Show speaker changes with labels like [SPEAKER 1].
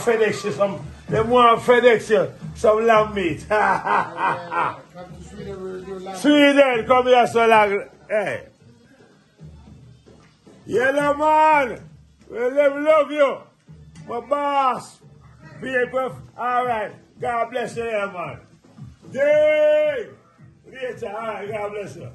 [SPEAKER 1] FedEx you some, they want FedEx you some lamb meat.
[SPEAKER 2] Sweden,
[SPEAKER 1] come here so long. Hey. Eh. Yellowman, we love, love you. My boss. People, all right. God bless you, yeah, man. Dave. Later, all right. God bless you.